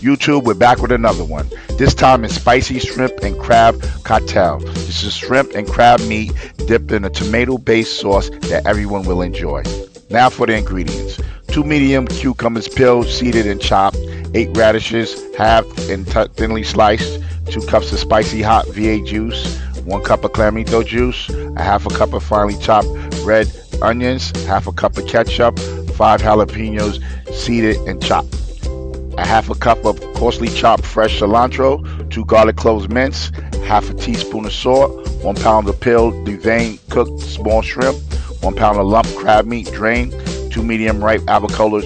YouTube, we're back with another one. This time it's spicy shrimp and crab cocktail. This is shrimp and crab meat dipped in a tomato based sauce that everyone will enjoy. Now for the ingredients. Two medium cucumbers peeled, seeded, and chopped, eight radishes, halved and t- thinly sliced, two cups of spicy hot V8 juice, one cup of clamato juice, a half a cup of finely chopped red onions, half a cup of ketchup, five jalapenos seeded and chopped, a half a cup of coarsely chopped fresh cilantro, two garlic cloves minced, half a teaspoon of salt, one pound of peeled, deveined, cooked small shrimp, one pound of lump crab meat drained, two medium ripe avocados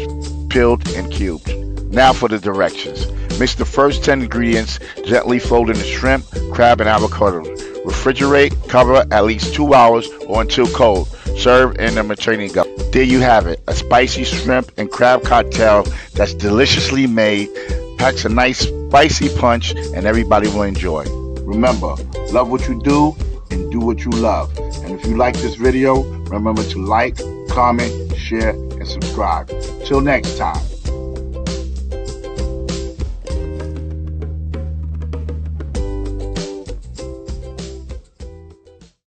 peeled and cubed. Now for the directions. Mix the first 10 ingredients, gently fold in the shrimp, crab, and avocado. Refrigerate, cover at least two hours or until cold. Serve in a martini cup. There you have it, a spicy shrimp and crab cocktail that's deliciously made, packs a nice spicy punch, and everybody will enjoy. Remember, love what you do and do what you love. And if you like this video, remember to like, comment, share, and subscribe. Till next time.